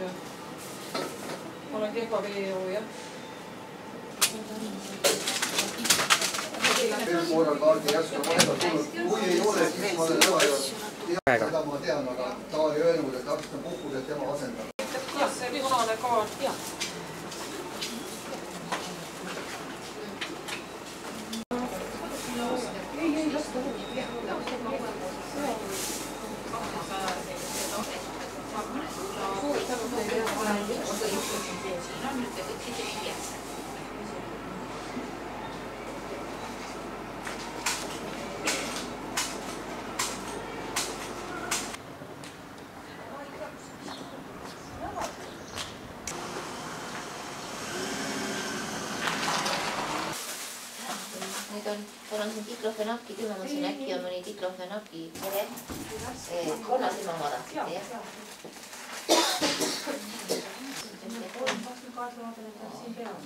ja olen ei ma olen ära öelnud. seda ma tean, aga ta oli öelnud, et on puhkus, et tema asendab. jah, see punane kaart. Nüüd on, tal on siin diklofenaki, kümme ma siin äkki on mõni diklofenaki eh, kollasilmavara, jah. kolm, kakskümmend kaheksa vaataja, et siin peal on.